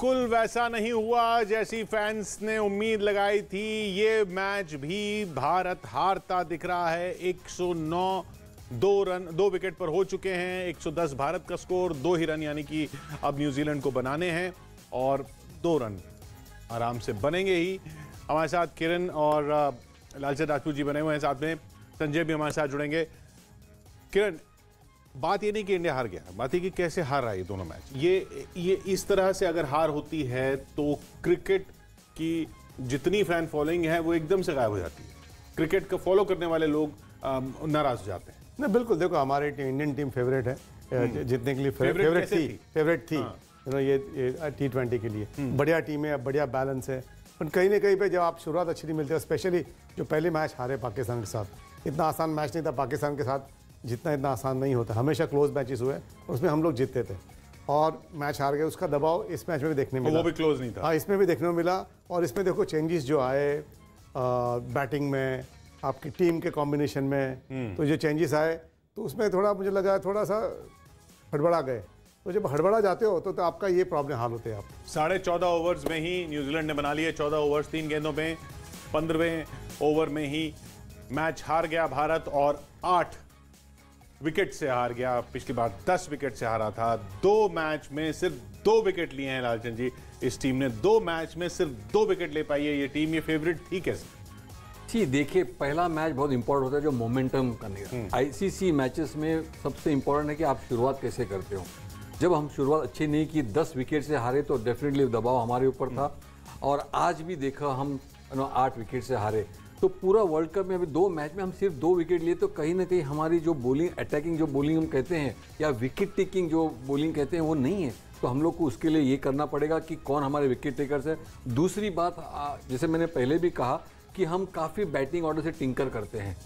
बिल्कुल वैसा नहीं हुआ जैसी फैंस ने उम्मीद लगाई थी। ये मैच भी भारत हारता दिख रहा है। 109 दो रन, दो विकेट पर हो चुके हैं। 110 भारत का स्कोर, दो ही रन यानी कि अब न्यूजीलैंड को बनाने हैं और दो रन आराम से बनेंगे ही। हमारे साथ किरण और लालचंद राजपूत जी बने हुए हैं साथ में। संजय भी हमारे साथ जुड़ेंगे। किरण बात ये नहीं कि इंडिया हार गया बात ये कि कैसे हार रहा है ये दोनों मैच। ये ये इस तरह से अगर हार होती है तो क्रिकेट की जितनी फ़ैन फॉलोइंग है वो एकदम से गायब हो जाती है। क्रिकेट को फॉलो करने वाले लोग नाराज़ हो जाते हैं। नहीं बिल्कुल देखो हमारी टीम इंडियन टीम फेवरेट है अ, जीतने के लिए Favourite फेवरेट थी? फेवरेट थी हाँ। यू नो ये टी ट्वेंटी के लिए। बढ़िया टीम है बढ़िया बैलेंस है पर कहीं ना कहीं पे जब आप शुरुआत अच्छी नहीं मिलती स्पेशली जो पहले मैच हारे पाकिस्तान के साथ इतना आसान मैच नहीं था पाकिस्तान के साथ जितना इतना आसान नहीं होता। हमेशा क्लोज मैचेस हुए और उसमें हम लोग जीतते थे। और मैच हार गए उसका दबाव इस मैच में भी देखने और मिला। वो भी क्लोज नहीं था। हाँ इसमें भी देखने को मिला और इसमें देखो चेंजेस जो आए बैटिंग में आपकी टीम के कॉम्बिनेशन में तो जो चेंजेस आए तो उसमें थोड़ा मुझे लगा थोड़ा सा हड़बड़ा गए। तो जब हड़बड़ा जाते हो तो, तो आपका ये प्रॉब्लम हाल होते हैं आप साढ़े चौदह ओवर्स में ही न्यूजीलैंड ने बना लिए चौदह ओवर्स तीन गेंदों में पंद्रहवें ओवर में ही मैच हार गया भारत और आठ विकेट से हार गया पिछली बार दस विकेट से हारा था। दो मैच में सिर्फ़ दो विकेट लिए हैं लालचंद जी। इस टीम ने दो मैच में सिर्फ़ दो विकेट ले पाई है। ये टीम ये फेवरेट थी कैसे? जी देखिए पहला मैच बहुत इंपॉर्टेंट होता है जो मोमेंटम करने का। आईसीसी मैचेस में सबसे इंपॉर्टेंट है कि आप शुरुआत कैसे करते हो। जब हम शुरुआत अच्छी नहीं की दस विकेट से हारे तो डेफिनेटली दबाव हमारे ऊपर था। और आज भी देखा हम आठ विकेट से हारे। तो पूरा वर्ल्ड कप में अभी दो मैच में हम सिर्फ़ दो विकेट लिए तो कहीं ना कहीं हमारी जो बॉलिंग अटैकिंग जो बॉलिंग हम कहते हैं, या विकेट टेकिंग जो बॉलिंग कहते हैं, वो नहीं है। तो हम लोग को उसके लिए ये करना पड़ेगा कि कौन हमारे विकेट टेकर्स है। दूसरी बात जैसे मैंने पहले भी कहा कि हम काफ़ी बैटिंग ऑर्डर से टिंकर करते हैं।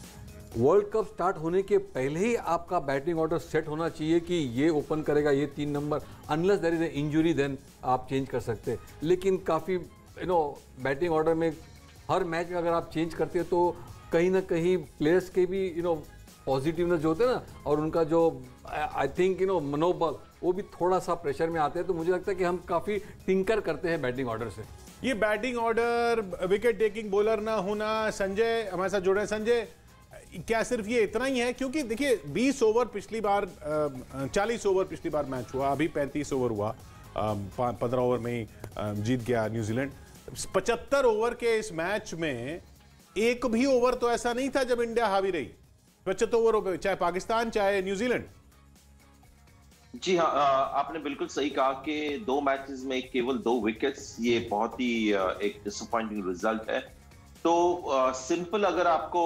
वर्ल्ड कप स्टार्ट होने के पहले ही आपका बैटिंग ऑर्डर सेट होना चाहिए कि ये ओपन करेगा ये तीन number unless there is a injury then आप चेंज कर सकते लेकिन काफ़ी यू नो बैटिंग ऑर्डर में हर मैच में अगर आप चेंज करते हो तो कहीं ना कहीं प्लेयर्स के भी यू नो पॉजिटिवनेस जो होते हैं ना, और उनका जो आई थिंक यू नो मनोबल, वो भी थोड़ा सा प्रेशर में आते हैं। तो मुझे लगता है कि हम काफ़ी टिंकर करते हैं बैटिंग ऑर्डर से। ये batting order wicket taking bowler ना होना, संजय, हमारे साथ जुड़े संजय, क्या सिर्फ़ ये इतना ही है? क्योंकि देखिए 20 ओवर पिछली बार चालीस ओवर पिछली बार मैच हुआ, अभी 35 ओवर हुआ पंद्रह ओवर में जीत गया न्यूजीलैंड। पचहत्तर ओवर के इस मैच में एक भी ओवर तो ऐसा नहीं था जब इंडिया हावी रही। पचहत्तर ओवरों पे, चाहे पाकिस्तान, चाहे न्यूजीलैंड। जी हाँ आपने बिल्कुल सही कहा कि दो मैचेस में केवल दो विकेट्स ये बहुत ही एक डिसअपॉइंटिंग रिज़ल्ट है। तो सिंपल अगर आपको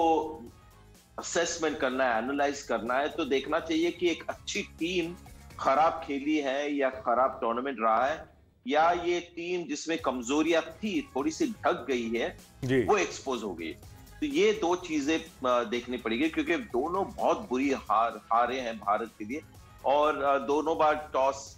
असेसमेंट करना है एनालाइज करना है तो देखना चाहिए कि एक अच्छी टीम खराब खेली है या खराब टूर्नामेंट रहा है। या ये टीम जिसमें कमजोरियाँ थी थोड़ी सी ढक गई है वो एक्सपोज हो गई। तो ये दो चीज़ें देखनी पड़ेगी क्योंकि दोनों बहुत बुरी हार हारे हैं भारत के लिए। और दोनों बार टॉस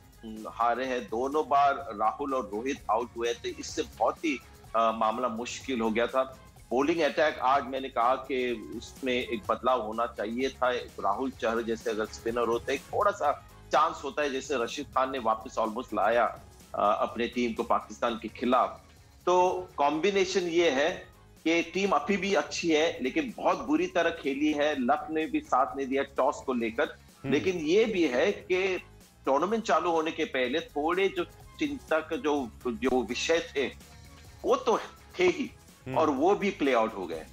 हारे हैं। दोनों बार राहुल और रोहित आउट हुए थे इससे बहुत ही मामला मुश्किल हो गया था। बॉलिंग अटैक आज मैंने कहा कि उसमें एक बदलाव होना चाहिए था। राहुल चहर जैसे अगर स्पिनर होते थोड़ा सा चांस होता है जैसे रशीद खान ने वापस ऑलमोस्ट लाया। अपने टीम को पाकिस्तान के खिलाफ। तो कॉम्बिनेशन ये है कि टीम अभी भी अच्छी है लेकिन बहुत बुरी तरह खेली है। लक ने भी साथ नहीं दिया टॉस को लेकर। लेकिन ये भी है कि टूर्नामेंट चालू होने के पहले थोड़े जो चिंता चिंतक जो जो विषय थे वो तो थे ही और वो भी प्ले आउट हो गए।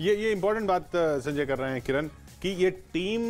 ये ये इंपॉर्टेंट बात संजय कर रहे हैं किरण कि ये टीम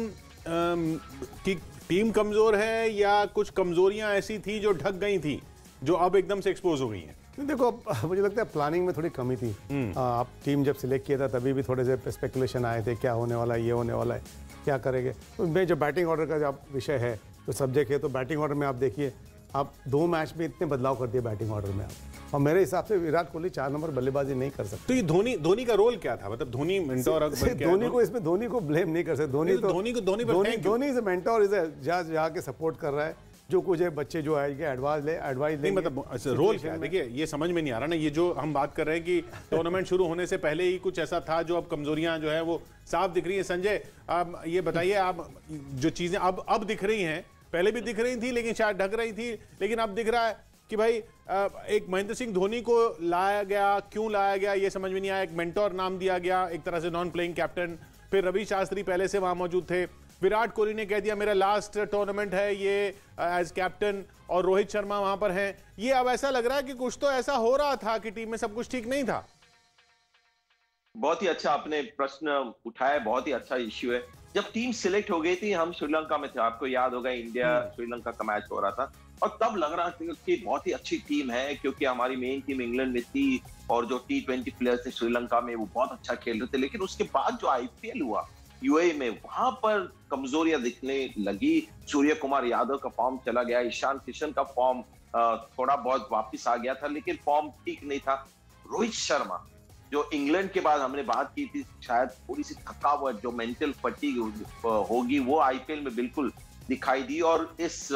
की टीम कमज़ोर है या कुछ कमजोरियाँ ऐसी थी जो ढक गई थी जो अब एकदम से एक्सपोज हो गई हैं? देखो मुझे लगता है प्लानिंग में थोड़ी कमी थी। आ, आप टीम जब सिलेक्ट किया था तभी भी थोड़े से स्पेकुलेशन आए थे क्या होने वाला है ये होने वाला है क्या करेंगे? तो मैं जो बैटिंग ऑर्डर का जो विषय है जो सब्जेक्ट है तो बैटिंग ऑर्डर में आप देखिए आप दो मैच में इतने बदलाव कर दिए बैटिंग ऑर्डर में आप। और मेरे हिसाब से विराट कोहली चार नंबर बल्लेबाजी नहीं कर सकते। तो ये धोनी धोनी का रोल क्या था? मतलब धोनी मेंटोर धोनी को इसमें धोनी को ब्लेम नहीं कर सकते। धोनी तो धोनी को- धोनी धोनी धोनी से मेंटोर इज़ जहाँ जहाँ के सपोर्ट कर रहा है। जो कुछ है बच्चे जो आएँगे एडवाइस ले एडवाइस नहीं मतलब अच्छा, रोल क्या है? देखिए ये समझ में नहीं आ रहा ना। ये जो हम बात कर रहे हैं कि टूर्नामेंट शुरू होने से पहले ही कुछ ऐसा था जो अब कमजोरियाँ जो है वो साफ़ दिख रही है। संजय आप ये बताइए आप जो चीज़ें अब अब दिख रही हैं पहले भी दिख रही थी लेकिन शायद ढक रही थी लेकिन अब दिख रहा है। कि भाई एक महेंद्र सिंह धोनी को लाया गया क्यों लाया गया ये समझ में नहीं आया। एक मेंटोर नाम दिया गया एक तरह से नॉन प्लेइंग कैप्टन फिर रवि शास्त्री पहले से वहाँ मौजूद थे। विराट कोहली ने कह दिया मेरा लास्ट टूर्नामेंट है ये एज कैप्टन और रोहित शर्मा वहाँ पर हैं। ये अब ऐसा लग रहा है कि कुछ तो ऐसा हो रहा था कि टीम में सब कुछ ठीक नहीं था। बहुत ही अच्छा आपने प्रश्न उठाया बहुत ही अच्छा इश्यू है। जब टीम सिलेक्ट हो गई थी हम श्रीलंका में थे। आपको याद होगा इंडिया हम्म। श्रीलंका का मैच हो रहा था। और तब लग रहा था कि बहुत ही अच्छी टीम है, क्योंकि हमारी मेन टीम इंग्लैंड में थी और जो टी ट्वेंटी प्लेयर थे श्रीलंका में, वो बहुत अच्छा खेल रहे थे। लेकिन उसके बाद जो आईपीएल हुआ यूए में, वहाँ पर कमजोरियाँ दिखने लगी। सूर्य कुमार यादव का फॉर्म चला गया, ईशान किशन का फॉर्म थोड़ा बहुत वापस आ गया था, लेकिन फॉर्म ठीक नहीं था। रोहित शर्मा, जो इंग्लैंड के बाद हमने बात की थी, शायद थोड़ी सी थकावट, जो मेंटल फटीग होगी, वो आईपीएल में बिल्कुल दिखाई दी। और इस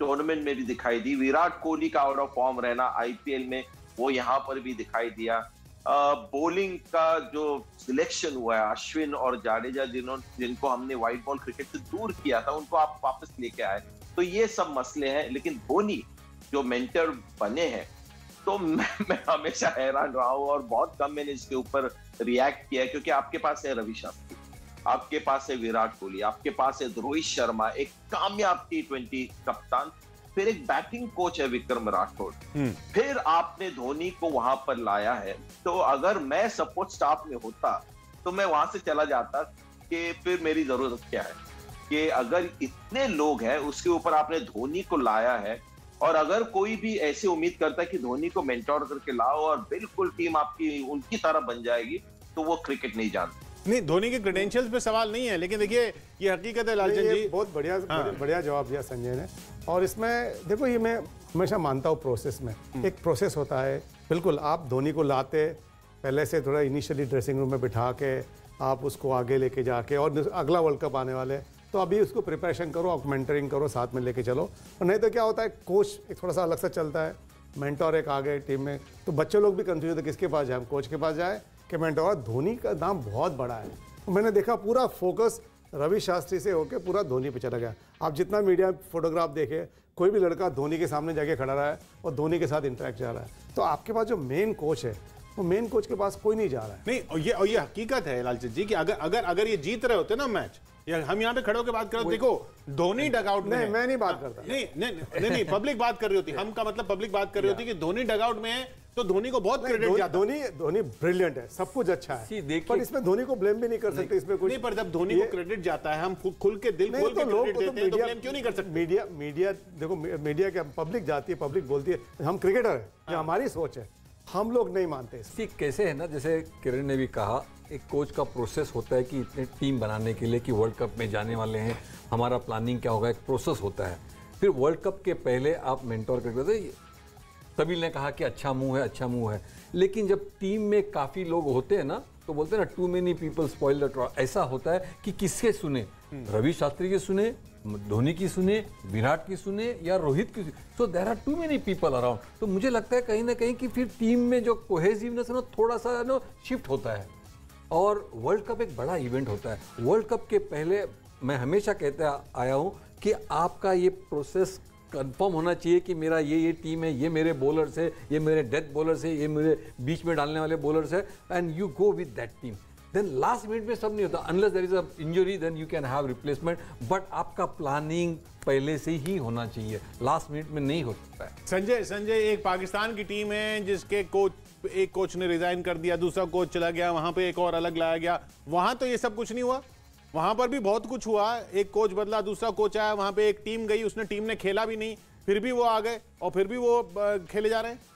टूर्नामेंट में भी दिखाई दी। विराट कोहली का आउट ऑफ़ फॉर्म रहना आईपीएल में वो यहाँ पर भी दिखाई दिया। बॉलिंग का जो सिलेक्शन हुआ है अश्विन और जाडेजा जिन्होंने जिनको हमने व्हाइट बॉल क्रिकेट से दूर किया था उनको आप वापस लेके आए। तो ये सब मसले हैं लेकिन धोनी जो मेंटर बने हैं तो मैं, मैं हमेशा हैरान रहा हूँ और बहुत कम मैंने इसके ऊपर रिएक्ट किया क्योंकि आपके पास है रवि शास्त्री आपके पास है विराट कोहली आपके पास है रोहित शर्मा एक कामयाब टी ट्वेंटी कप्तान फिर एक बैटिंग कोच है विक्रम राठौर। हम्म। फिर आपने धोनी को वहाँ पर लाया है। तो अगर मैं सपोर्ट स्टाफ में होता तो मैं वहाँ से चला जाता कि फिर मेरी ज़रूरत क्या है? कि अगर इतने लोग हैं उसके ऊपर आपने धोनी को लाया है और अगर कोई भी ऐसी उम्मीद करता है कि धोनी को मेंटोर करके लाओ और बिल्कुल टीम आपकी उनकी तरह बन जाएगी तो वो क्रिकेट नहीं जानते। नहीं धोनी के क्रेडेंशियल्स पे सवाल नहीं है लेकिन देखिए ये हकीकत है लालचंद जी। बहुत बढ़िया हाँ। बढ़िया जवाब दिया संजय ने। और इसमें देखो ये मैं हमेशा मानता हूँ प्रोसेस में। हम्म। एक प्रोसेस होता है। बिल्कुल आप धोनी को लाते पहले से थोड़ा इनिशियली ड्रेसिंग रूम में बिठा के आप उसको आगे लेके जाके और अगला वर्ल्ड कप आने वाले तो अभी उसको प्रिपरेशन करो आप मेंटरिंग करो साथ में लेके चलो। और नहीं तो क्या होता है कोच एक थोड़ा सा अलग सा चलता है। मेंटोर एक आ गए टीम में तो बच्चे लोग भी कंफ्यूज है किसके पास जाए कोच के पास जाए कि मेंटोर धोनी का दाम बहुत बड़ा है। तो मैंने देखा पूरा फोकस रवि शास्त्री से होकर पूरा धोनी पे चला गया। आप जितना मीडिया फोटोग्राफ देखे कोई भी लड़का धोनी के सामने जाके खड़ा रहा है और धोनी के साथ इंटरेक्ट जा रहा है। तो आपके पास जो मेन कोच है वो मेन कोच के पास कोई नहीं जा रहा है। नहीं और ये और ये हकीकत है लालचंद जी कि अगर अगर अगर ये जीत रहे होते ना मैच या हम यहाँ पे खड़े होकर बात कर करो देखो धोनी डगआउट में नहीं मैं नहीं बात करता। नहीं नहीं नहीं पब्लिक बात कर रही होती हम का मतलब पब्लिक बात कर रही होती कि धोनी डगआउट में है तो धोनी को बहुत क्रेडिट जाता धोनी धोनी ब्रिलियंट है सब कुछ अच्छा है। पर इसमें धोनी को ब्लेम भी नहीं कर सकते इसमें कुछ नहीं पर जब धोनी को क्रेडिट जाता है हम खुल के दिल खोल तो के लोग तो देते हैं तो ब्लेम क्यों नहीं कर सकते? मीडिया मीडिया देखो मीडिया के पब्लिक जाती है पब्लिक बोलती है हम क्रिकेटर है ये हाँ। हमारी सोच है हम लोग नहीं मानते ठीक कैसे है ना जैसे किरण ने भी कहा एक कोच का प्रोसेस होता है कि इतने टीम बनाने के लिए कि वर्ल्ड कप में जाने वाले हैं हमारा प्लानिंग क्या होगा एक प्रोसेस होता है। फिर वर्ल्ड कप के पहले आप मेंटोर करके कबील ने कहा कि अच्छा मुँह है अच्छा मुँह है। लेकिन जब टीम में काफ़ी लोग होते हैं ना तो बोलते हैं ना too many people spoil the ऐसा होता है कि किसके सुने? हम्म। रवि शास्त्री के सुने धोनी की सुने विराट की सुने या रोहित की so there are too many people around तो मुझे लगता है कहीं ना कहीं कि फिर टीम में जो कोहेजिवनेस है ना थोड़ा सा ना शिफ्ट होता है। और वर्ल्ड कप एक बड़ा इवेंट होता है। वर्ल्ड कप के पहले मैं हमेशा कहते आया हूँ कि आपका ये प्रोसेस कंफर्म होना चाहिए कि मेरा ये ये टीम है, ये मेरे बॉलर्स है, ये मेरे डेथ बॉलर्स है, ये मेरे बीच में डालने वाले बॉलर्स है and you go with that team then last minute में सब नहीं होता. Unless there is a injury then you can have replacement but आपका प्लानिंग पहले से ही होना चाहिए. लास्ट मिनट में नहीं हो सकता है. संजय संजय, एक पाकिस्तान की टीम है जिसके कोच एक कोच ने रिजाइन कर दिया, दूसरा कोच चला गया, वहाँ पे एक और अलग लाया गया. वहाँ तो ये सब कुछ नहीं हुआ? वहाँ पर भी बहुत कुछ हुआ एक कोच बदला दूसरा कोच आया वहाँ पे एक टीम गई उसने टीम ने खेला भी नहीं फिर भी वो आ गए और फिर भी वो खेले जा रहे हैं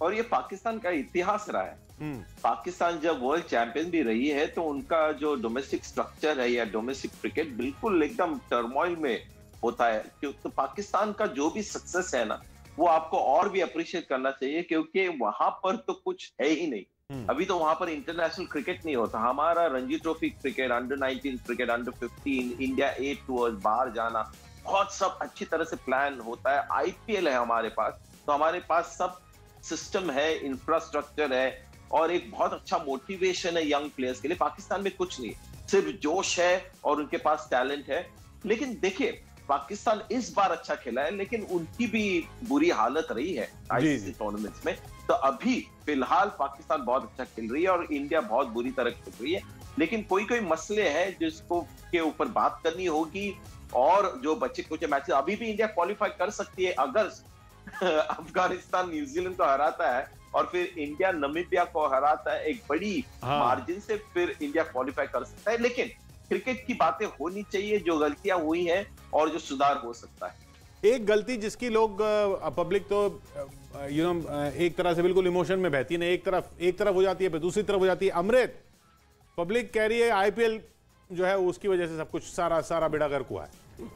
और ये पाकिस्तान का इतिहास रहा है हम्म। पाकिस्तान जब वर्ल्ड चैंपियन भी रही है तो उनका जो डोमेस्टिक स्ट्रक्चर है या डोमेस्टिक क्रिकेट बिल्कुल एकदम टर्मोइल में होता है क्योंकि तो पाकिस्तान का जो भी सक्सेस है ना वो आपको और भी अप्रिशिएट करना चाहिए क्योंकि वहाँ पर तो कुछ है ही नहीं। अभी तो वहाँ पर इंटरनेशनल क्रिकेट नहीं होता। हमारा Ranji trophy cricket under 19 cricket under 15 India A tour बाहर जाना बहुत सब अच्छी तरह से प्लान होता है। आईपीएल है हमारे पास। तो हमारे पास सब सिस्टम है इंफ्रास्ट्रक्चर है और एक बहुत अच्छा मोटिवेशन है यंग प्लेयर्स के लिए। पाकिस्तान में कुछ नहीं। सिर्फ़ जोश है और उनके पास टैलेंट है। लेकिन देखिए पाकिस्तान इस बार अच्छा खेला है लेकिन उनकी भी बुरी हालत रही है आईसीसी टूर्नामेंट्स में। तो अभी फ़िलहाल पाकिस्तान बहुत अच्छा खेल रही है और इंडिया बहुत बुरी तरह खेल रही है। लेकिन कोई कोई मसले हैं जिसको के ऊपर बात करनी होगी और जो बच्चे कुछ मैच अभी भी इंडिया क्वालिफाई कर सकती है अगर अफ़गानिस्तान न्यूजीलैंड को हराता है और फिर इंडिया नमीबिया को हराता है एक बड़ी हाँ। मार्जिन से फिर इंडिया क्वालिफाई कर सकता है। लेकिन क्रिकेट की बातें होनी चाहिए जो गलतियाँ हुई हैं और जो सुधार हो सकता है। एक गलती जिसकी लोग पब्लिक तो यू नो एक तरह से बिल्कुल इमोशन में बहती है ना एक तरफ़ एक तरफ़ हो जाती है फिर दूसरी तरफ़ हो जाती है। अमृत पब्लिक कह रही है आईपीएल जो है उसकी वजह से सब कुछ सारा सारा बेड़ा गर्क हुआ है।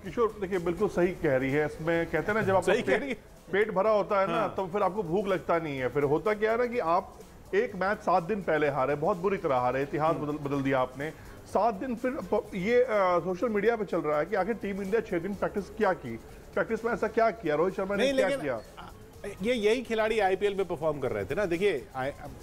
किशोर देखिए बिल्कुल सही कह रही है इसमें कहते हैं ना जब आपका सही कह रही पेट, पेट भरा होता है ना हाँ। तो फिर आपको भूख लगता नहीं है। फिर होता क्या है ना कि आप एक मैच सात दिन पहले हारे बहुत बुरी तरह हारे इतिहास बदल बदल दिया आपने। सात दिन फिर ये आ, सोशल मीडिया पे चल रहा है कि आखिर टीम इंडिया छह दिन प्रैक्टिस क्या की? प्रैक्टिस में ऐसा क्या किया? रोहित शर्मा ने क्या किया? ये यही खिलाड़ी आईपीएल में परफॉर्म कर रहे थे ना। देखिए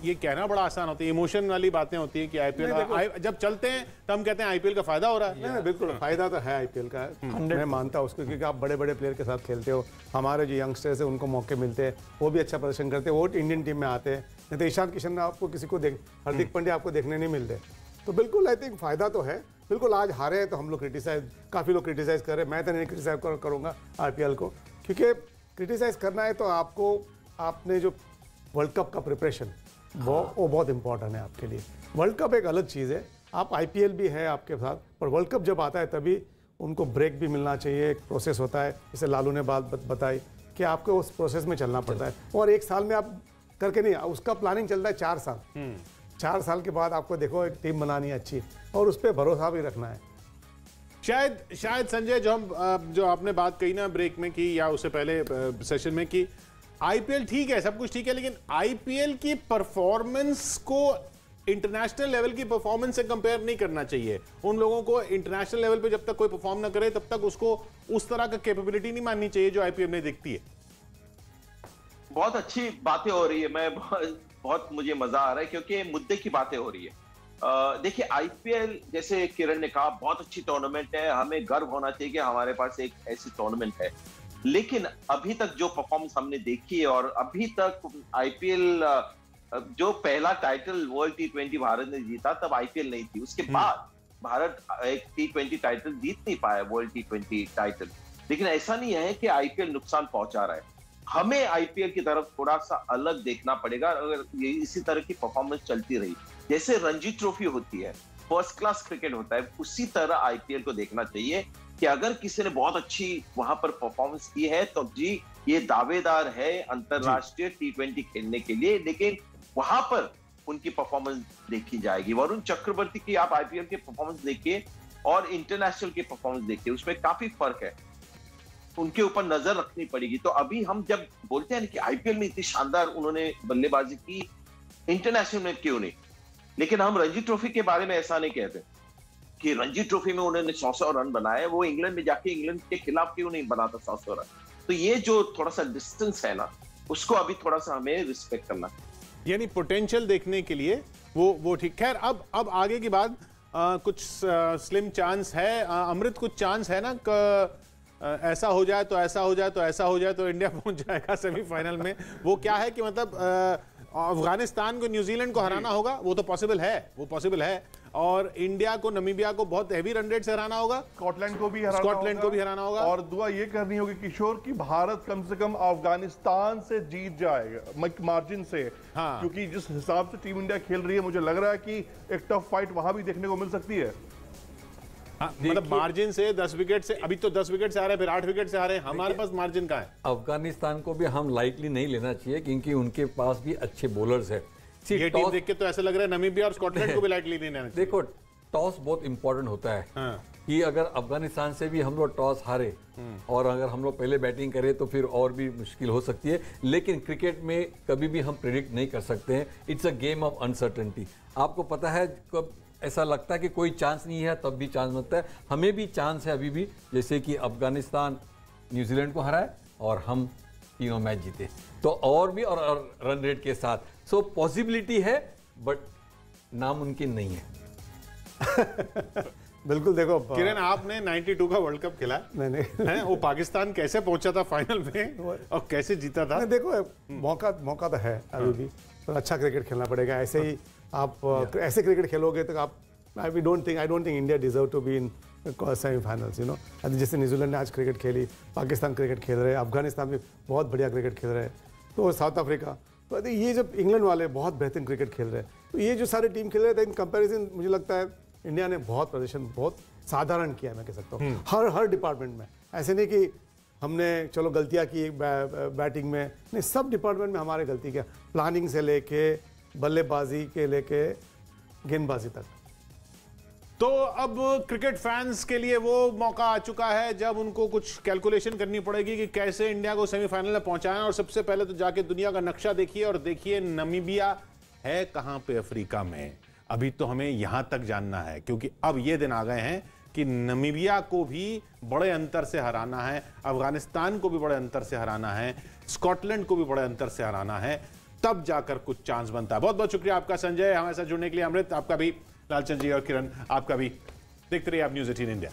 ये कहना बड़ा आसान होता है। इमोशन वाली बातें होती है कि आईपीएल जब चलते हैं तो हम कहते हैं आईपीएल का फ़ायदा हो रहा है। नहीं नहीं, बिल्कुल फ़ायदा तो है आईपीएल का। मैं मानता हूँ उसको क्योंकि आप बड़े बड़े प्लेयर के साथ खेलते हो। हमारे जो यंगस्टर्स हैं उनको मौके मिलते हैं वो भी अच्छा प्रदर्शन करते हैं वो इंडियन टीम में आते हैं। नहीं तो ईशान किशन आपको किसी को देख हार्दिक पांड्या आपको देखने नहीं मिलते। तो बिल्कुल आई थिंक फ़ायदा तो है। बिल्कुल आज हारे हैं तो हम लोग क्रिटिसाइज काफ़ी लोग क्रिटिसाइज कर रहे हैं। मैं तो नहीं क्रिटिसाइज कर, करूँगा आईपीएल को क्योंकि क्रिटिसाइज करना है तो आपको आपने जो वर्ल्ड कप का प्रिपरेशन वो वो बहुत इंपॉर्टेंट है आपके लिए। वर्ल्ड कप एक अलग चीज़ है। आप आईपीएल भी है आपके साथ पर वर्ल्ड कप जब आता है तभी उनको ब्रेक भी मिलना चाहिए एक प्रोसेस होता है। जैसे लालू ने बात बताई कि आपको उस प्रोसेस में चलना पड़ता है। और एक साल में आप करके नहीं उसका प्लानिंग चलता है चार साल। चार साल के बाद आपको देखो एक टीम बनानी है अच्छी और उस पर भरोसा भी रखना है। शायद शायद संजय जो हम जो आपने बात कही ना ब्रेक में की या उससे पहले सेशन में की आईपीएल ठीक है सब कुछ ठीक है लेकिन आईपीएल की परफॉर्मेंस को इंटरनेशनल लेवल की परफॉर्मेंस से कंपेयर नहीं करना चाहिए। उन लोगों को इंटरनेशनल लेवल पे जब तक कोई परफॉर्म ना करे तब तक उसको उस तरह का कैपेबिलिटी नहीं माननी चाहिए जो आईपीएल में दिखती है। बहुत अच्छी बातें हो रही है मैं बहुत, मुझे मज़ा आ रहा है क्योंकि मुद्दे की बातें हो रही है। देखिए आईपीएल जैसे किरण ने कहा बहुत अच्छी टूर्नामेंट है। हमें गर्व होना चाहिए कि हमारे पास एक ऐसी टूर्नामेंट है। लेकिन अभी तक जो परफॉर्मेंस हमने देखी है और अभी तक आईपीएल जो पहला title world T twenty Bharat ने जीता तब आईपीएल नहीं थी। उसके बाद भारत एक टी ट्वेंटी टाइटल जीत नहीं पाया वर्ल्ड टी ट्वेंटी टाइटल लेकिन ऐसा नहीं है कि आईपीएल नुकसान पहुँचा रहा है। हमें आईपीएल की तरफ़ थोड़ा सा अलग देखना पड़ेगा। अगर इसी तरह की परफॉर्मेंस चलती रही जैसे रणजी ट्रॉफी होती है फ़र्स्ट क्लास क्रिकेट होता है उसी तरह आईपीएल को देखना चाहिए कि अगर किसी ने बहुत अच्छी वहाँ पर परफॉर्मेंस की है तो जी ये दावेदार है अंतरराष्ट्रीय टी ट्वेंटी खेलने के लिए लेकिन वहाँ पर उनकी परफॉर्मेंस देखी जाएगी। वरुण चक्रवर्ती की आप आईपीएल की परफॉर्मेंस देखिए और इंटरनेशनल की परफॉर्मेंस देखिए उसमें काफ़ी फ़र्क है। उनके ऊपर नज़र रखनी पड़ेगी। तो अभी हम जब बोलते हैं ना कि आईपीएल में इतनी शानदार उन्होंने बल्लेबाजी की इंटरनेशनल में क्यों नहीं? लेकिन हम रणजी ट्रॉफी के बारे में ऐसा नहीं कहते कि रणजी ट्रॉफी में उन्होंने सौ सौ रन बनाए वो इंग्लैंड में जाके इंग्लैंड के खिलाफ क्यों नहीं बनाता सौ सौ रन? तो ये जो थोड़ा सा डिस्टेंस है ना उसको अभी थोड़ा सा हमें रिस्पेक्ट करना यानी पोटेंशियल देखने के लिए वो वो ठीक। खैर अब अब आगे की बात कुछ स्लिम चांस है अमृत कुछ चांस है ना क, अ, ऐसा हो जाए तो ऐसा हो जाए तो ऐसा हो जाए तो इंडिया पहुँच जाएगा सेमीफाइनल में। वो क्या है कि मतलब अ, अफ़गानिस्तान को न्यूजीलैंड को हराना होगा वो तो पॉसिबल है वो पॉसिबल है। और इंडिया को नमीबिया को बहुत हैवी रन रेट से हराना होगा। स्कॉटलैंड को भी हराना स्कॉटलैंड को भी हराना होगा। और दुआ ये करनी होगी किशोर की भारत कम से कम अफ़गानिस्तान से जीत जाएगा मार्जिन से। हाँ। क्योंकि जिस हिसाब से टीम इंडिया खेल रही है मुझे लग रहा है कि एक टफ फाइट वहाँ भी देखने को मिल सकती है। हाँ, मतलब मार्जिन से 10 विकेट से अभी तो 10 विकेट से आ रहे हैं फिर 8 विकेट से आ रहे हैं। हमारे पास मार्जिन का है? अफ़गानिस्तान को भी हम लाइटली नहीं लेना चाहिए क्योंकि उनके पास भी अच्छे बॉलर्स है। ये टीम देख के तो ऐसा लग रहा है नमीबिया और स्कॉटलैंड को भी लाइटली नहीं लेना देखो टॉस बहुत इंपॉर्टेंट होता है। हाँ। कि अगर अफ़गानिस्तान से भी हम लोग टॉस हारे और अगर हम लोग पहले बैटिंग करें तो फिर और भी मुश्किल हो सकती है। लेकिन क्रिकेट में कभी भी हम प्रिडिक्ट नहीं कर सकते हैं। It's a game of uncertainty आपको पता है कब ऐसा लगता है कि कोई चांस नहीं है तब भी चांस मिलता है। हमें भी चांस है अभी भी जैसे कि अफ़गानिस्तान न्यूजीलैंड को हराए और हम तीनों मैच जीते। तो और भी और, और रन रेट के साथ। सो so, पॉसिबिलिटी है बट नामुमकिन नहीं है। बिल्कुल देखो किरण आपने 92 का वर्ल्ड कप खेला। नहीं नहीं। है? वो पाकिस्तान कैसे पहुँचा था फाइनल में? और कैसे जीता था? नहीं, देखो मौका मौका तो है अभी भी। पर अच्छा क्रिकेट खेलना पड़ेगा ऐसे ही। आप ऐसे क्रिकेट खेलोगे तो आप I we don't think I don't think India deserve to be in semifinals you know जैसे न्यूजीलैंड ने आज क्रिकेट खेली पाकिस्तान क्रिकेट खेल रहे हैं अफ़गानिस्तान भी बहुत बढ़िया क्रिकेट खेल रहे हैं तो साउथ अफ्रीका। तो ये जब इंग्लैंड वाले बहुत बेहतरीन क्रिकेट खेल रहे हैं तो ये जो सारे टीम खेल रहे थे इन कंपैरिजन मुझे लगता है इंडिया ने बहुत प्रदर्शन बहुत साधारण किया मैं कह सकता हूँ। हर हर डिपार्टमेंट में। ऐसे नहीं कि हमने चलो गलतियाँ की बै, बैटिंग में नहीं सब डिपार्टमेंट में हमारे गलती किया। प्लानिंग से लेके बल्लेबाजी के लेके गेंदबाजी तक। तो अब क्रिकेट फैंस के लिए वो मौका आ चुका है जब उनको कुछ कैलकुलेशन करनी पड़ेगी कि कैसे इंडिया को सेमीफाइनल में पहुंचाएँ। और सबसे पहले तो जाके दुनिया का नक्शा देखिए और देखिए नमीबिया है कहाँ पे अफ्रीका में। अभी तो हमें यहाँ तक जानना है, क्योंकि अब ये दिन आ गए हैं कि नमीबिया को भी बड़े अंतर से हराना है, अफ़गानिस्तान को भी बड़े अंतर से हराना है, स्कॉटलैंड को भी बड़े अंतर से हराना है। तब जाकर कुछ चांस बनता। है बहुत बहुत शुक्रिया आपका संजय। हमारे साथ जुड़ने के लिए अमृत, आपका भी लालचंद जी और किरण, आपका भी। देखते रहिए आप न्यूज़ एटीन इंडिया